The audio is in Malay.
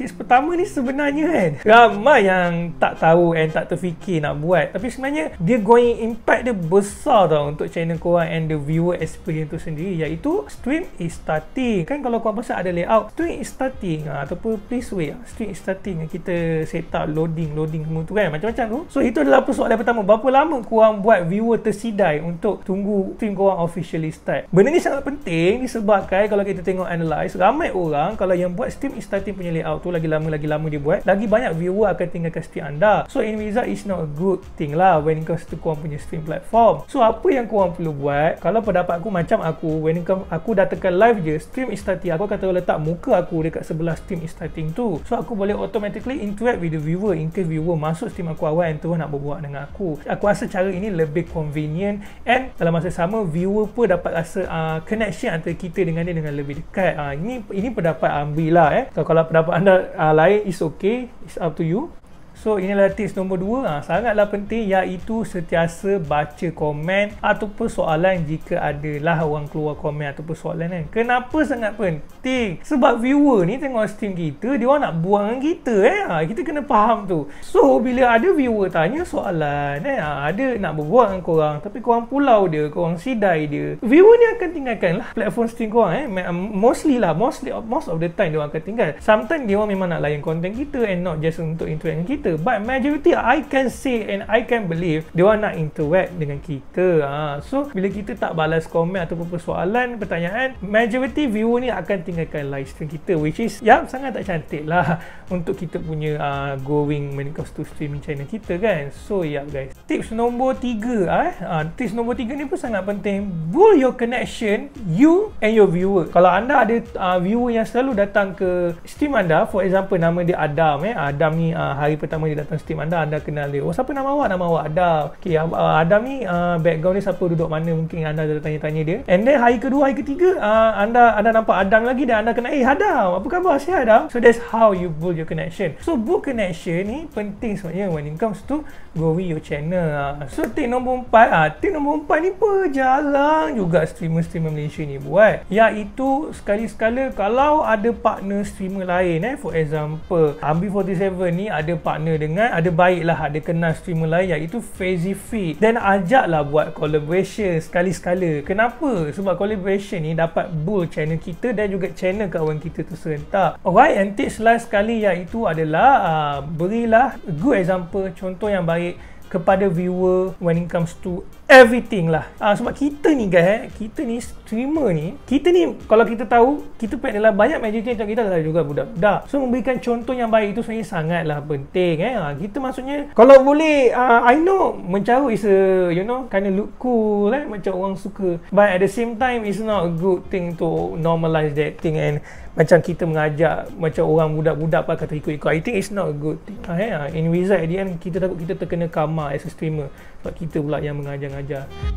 tips pertama ni sebenarnya kan? Ramai yang tak tahu and tak terfikir nak buat. Tapi sebenarnya dia going impact dia besar tau untuk channel korang and the viewer experience tu sendiri. Iaitu stream is starting. Kan kalau korang pasal ada layout stream is starting ha, ataupun please wait stream is starting kita set up loading loading semua tu kan? Macam-macam tu. So itu adalah persoalan pertama. Berapa lama korang buat viewer tersidai untuk tunggu stream korang officially start? Benda ni sangat penting disebabkan kalau kita tengok analyze ramai orang kalau yang buat stream is starting punya layout tu lagi lama lagi lama dia buat. Lagi banyak viewer akan tinggalkan stream anda. So in result is not a good thing lah when it comes to korang punya stream platform. So apa yang korang perlu buat kalau pendapat aku macam aku when it comes, aku dah tekan live je stream is starting aku akan letak muka aku dekat sebelah stream is starting tu. So aku boleh automatically interact with the viewer in case viewer masuk stream aku awal and terus nak berbual dengan aku. Aku rasa cara ini lebih convenient and dalam masa sama viewer pun dapat rasa uh, connection antara kita dengan dia dengan lebih dekat. Uh, ini ini pendapat ambil lah eh. Kalau pendapat anda uh, lain is okay it's up to you So inilah tips nombor dua. Ha, Sangatlah penting iaitu sentiasa baca komen Ataupun soalan jika adalah orang keluar komen ataupun soalan kan. Kenapa sangat penting? Sebab viewer ni tengok stream kita Dia orang nak buang kita eh. Ha, Kita kena faham tu. So bila ada viewer tanya soalan eh, ha, Ada nak berbual dengan korang Tapi korang pulau dia, korang sidai dia Viewer ni akan tinggalkan lah platform stream korang eh. Mostly lah, mostly, most of the time dia orang akan tinggal. Sometimes dia orang memang nak layan konten kita And not just untuk interact dengan kita kita but majority I can say and I can believe dia orang nak interact dengan kita ha. so bila kita tak balas komen ataupun persoalan pertanyaan majority viewer ni akan tinggalkan live stream kita which is ya sangat tak cantik lah untuk kita punya uh, going when it comes to streaming channel kita kan so ya yeah, guys tips nombor tiga eh. Uh, tips nombor tiga ni pun sangat penting build your connection you and your viewer kalau anda ada uh, viewer yang selalu datang ke stream anda for example nama dia Adam eh. Adam ni uh, hari pertama pertama dia datang stream anda anda kenal dia. Oh siapa nama awak? Nama awak Adam. Okay, uh, Adam ni uh, background dia siapa? Duduk mana? Mungkin anda ada tanya-tanya dia. And then hari kedua hari ketiga uh, anda anda nampak Adam lagi dan anda kenal eh Adam apa khabar? Sihat Adam? So that's how you build your connection. So build connection ni penting sebenarnya when it comes to growing your channel. Uh. so tip nombor empat uh, tip nombor empat ni pun jarang juga streamer-streamer Malaysia ni buat. Iaitu sekali-sekala kalau ada partner streamer lain eh. For example Ambi47 ni ada partner partner dengan ada baiklah ada kenal streamer lain iaitu Fazy Fit dan ajaklah buat collaboration sekali-sekala. Kenapa? Sebab collaboration ni dapat bull channel kita dan juga channel kawan kita tu serentak. Alright and tips last sekali iaitu adalah uh, berilah good example contoh yang baik kepada viewer when it comes to everything lah. Uh, sebab kita ni guys eh, kita ni streamer ni kita ni kalau kita tahu kita pun adalah banyak majority macam kita adalah juga budak-budak. So memberikan contoh yang baik itu sebenarnya sangatlah penting eh. Uh, kita maksudnya kalau boleh uh, I know mencarut is a you know kind of look cool eh, macam orang suka. But at the same time it's not a good thing to normalize that thing and macam kita mengajak macam orang budak-budak pakai kata ikut-ikut. I think it's not a good thing. Uh, eh. in result at the end kita takut kita terkena karma as a streamer. Sebab kita pula yang aja.